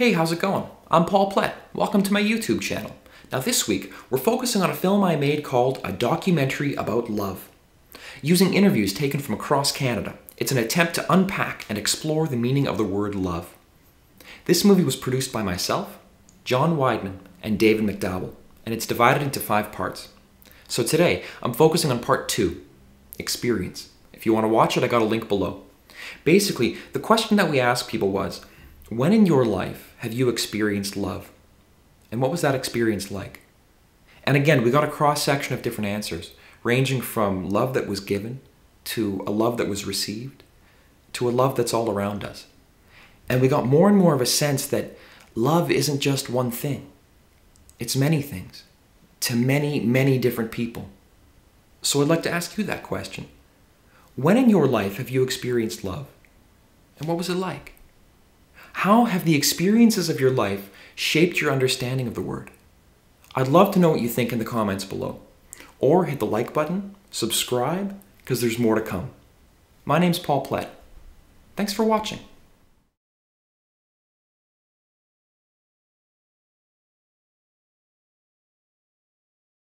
Hey, how's it going? I'm Paul Plett. Welcome to my YouTube channel. Now, this week, we're focusing on a film I made called A Documentary About Love. Using interviews taken from across Canada, it's an attempt to unpack and explore the meaning of the word love. This movie was produced by myself, John Wideman, and David McDowell, and it's divided into five parts. So today, I'm focusing on part two experience. If you want to watch it, I got a link below. Basically, the question that we asked people was when in your life have you experienced love? And what was that experience like? And again, we got a cross section of different answers, ranging from love that was given to a love that was received to a love that's all around us. And we got more and more of a sense that love isn't just one thing, it's many things to many, many different people. So I'd like to ask you that question. When in your life have you experienced love? And what was it like? How have the experiences of your life shaped your understanding of the word? I'd love to know what you think in the comments below. Or hit the like button, subscribe, because there's more to come. My name's Paul Plett. Thanks for watching.